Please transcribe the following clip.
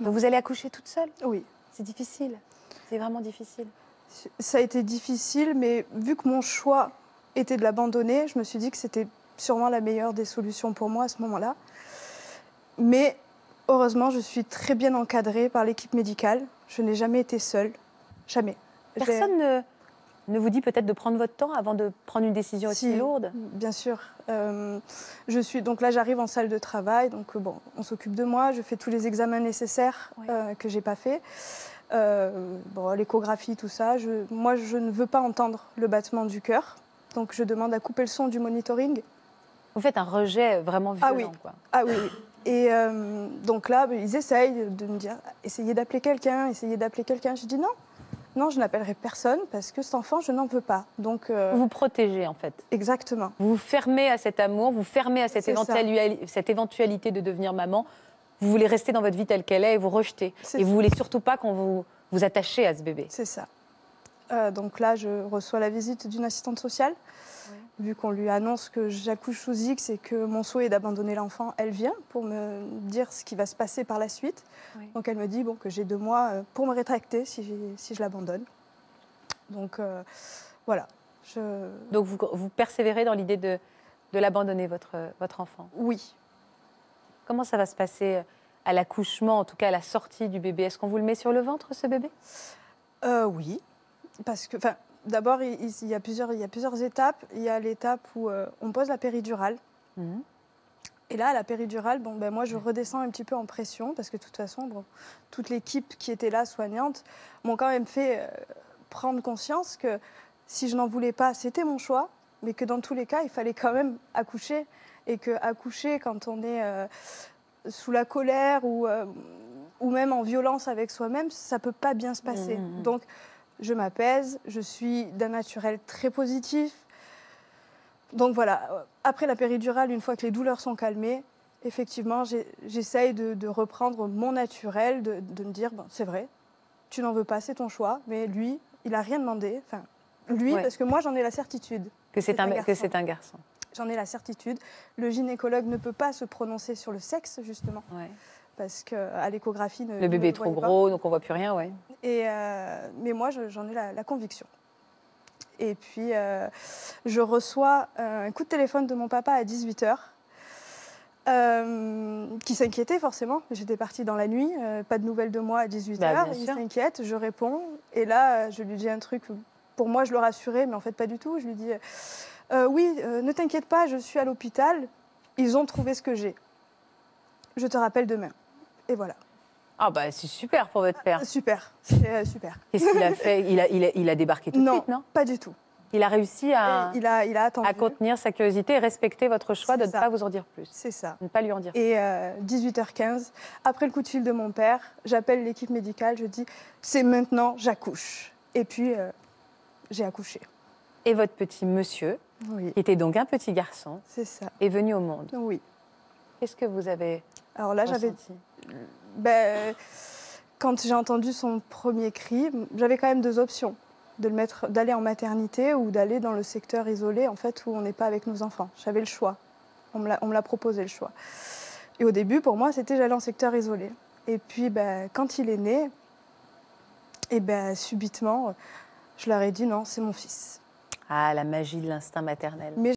Donc vous allez accoucher toute seule? Oui. C'est difficile. C'est vraiment difficile. Ça a été difficile, mais vu que mon choix était de l'abandonner, je me suis dit que c'était sûrement la meilleure des solutions pour moi à ce moment-là. Mais heureusement, je suis très bien encadrée par l'équipe médicale. Je n'ai jamais été seule. Jamais. Personne ne, ne vous dit peut-être de prendre votre temps avant de prendre une décision aussi Si, lourde Bien sûr. Euh, je suis donc là, j'arrive en salle de travail. Donc euh, bon, on s'occupe de moi. Je fais tous les examens nécessaires Oui. euh, que j'ai pas fait. Euh, bon, l'échographie, tout ça. Je, moi, je ne veux pas entendre le battement du cœur. Donc je demande à couper le son du monitoring. Vous faites un rejet vraiment Ah violent. oui. quoi. Ah oui. Et donc là, ben, ils essayent de me dire, essayez d'appeler quelqu'un, essayez d'appeler quelqu'un. Je dis non, non, je n'appellerai personne parce que cet enfant, je n'en veux pas. Donc euh, Vous vous protégez en fait. exactement. Vous vous fermez à cet amour, vous fermez à cette, C'est ça. éventuali- cette éventualité de devenir maman. Vous voulez rester dans votre vie telle qu'elle est et vous rejetez. Et vous voulez surtout pas qu'on vous, vous attachiez à ce bébé. C'est ça. Euh, donc là, je reçois la visite d'une assistante sociale. Vu qu'on lui annonce que j'accouche sous X et que mon souhait est d'abandonner l'enfant, elle vient pour me dire ce qui va se passer par la suite. Oui. Donc elle me dit bon, que j'ai deux mois euh, pour me rétracter si, je l'abandonne. Donc euh, voilà. Je... Donc vous, vous persévérez dans l'idée de, de l'abandonner, votre, votre enfant? Oui. Comment ça va se passer à l'accouchement, en tout cas à la sortie du bébé? Est-ce qu'on vous le met sur le ventre, ce bébé? Euh, oui. Parce que, enfin, d'abord, il, il y a plusieurs, il y a plusieurs étapes. Il y a l'étape où euh, on pose la péridurale. Mhm. Et là, à la péridurale, bon, ben, moi, je redescends un petit peu en pression parce que de toute façon, bon, toute l'équipe qui était là, soignante, m'ont quand même fait euh, prendre conscience que si je n'en voulais pas, c'était mon choix, mais que dans tous les cas, il fallait quand même accoucher. Et que accoucher, quand on est euh, sous la colère ou, euh, ou même en violence avec soi-même, ça peut pas bien se passer. Mhm. Donc, je m'apaise, je suis d'un naturel très positif. Donc voilà, après la péridurale, une fois que les douleurs sont calmées, effectivement, j'essaye de, de reprendre mon naturel, de, de me dire, bon, c'est vrai, tu n'en veux pas, c'est ton choix, mais lui, il n'a rien demandé. Enfin, lui, Ouais. parce que moi, j'en ai la certitude. Que c'est un, un garçon. c'est un garçon. J'en ai la certitude. Le gynécologue ne peut pas se prononcer sur le sexe, justement, Ouais. Parce qu'à l'échographie... ne- Le bébé est trop pas. gros, donc on voit plus rien, ouais. Et, euh, mais moi, je- j'en ai la, la conviction. Et puis, euh, je reçois euh, un coup de téléphone de mon papa à 18h, qui s'inquiétait forcément. J'étais partie dans la nuit, euh, pas de nouvelles de moi à 18h. Bah, il s'inquiète, je réponds. Et là, je lui dis un truc, pour moi, je le rassurais, mais en fait, pas du tout. Je lui dis Oui, ne t'inquiète pas, je suis à l'hôpital. Ils ont trouvé ce que j'ai. Je te rappelle demain. Et voilà. Ah bah c'est super pour votre père. Super, c'est euh, super. Qu'est-ce qu'il a fait? Il a, il, a, il a débarqué tout de non, suite, non? pas du tout. Il a réussi à, il, a, il a à contenir sa curiosité et respecter votre choix de ne pas vous en dire plus, C'est ça. de ne pas lui en dire. Et euh, 18h15, après le coup de fil de mon père, j'appelle l'équipe médicale, je dis c'est maintenant, j'accouche. Et puis euh, j'ai accouché. Et votre petit monsieur, Oui, qui était donc un petit garçon, c'est ça. est venu au monde. Oui. Qu'est-ce que vous avez Alors là, j'avais, ben, quand j'ai entendu son premier cri, j'avais quand même deux options de le mettre, d'aller en maternité ou d'aller dans le secteur isolé, en fait, où on n'est pas avec nos enfants. J'avais le choix. On me l'a, on me l'a proposé le choix. Et au début, pour moi, c'était j'allais en secteur isolé. Et puis, ben, quand il est né, et ben, subitement, je leur ai dit non, c'est mon fils. Ah, la magie de l'instinct maternel. Mais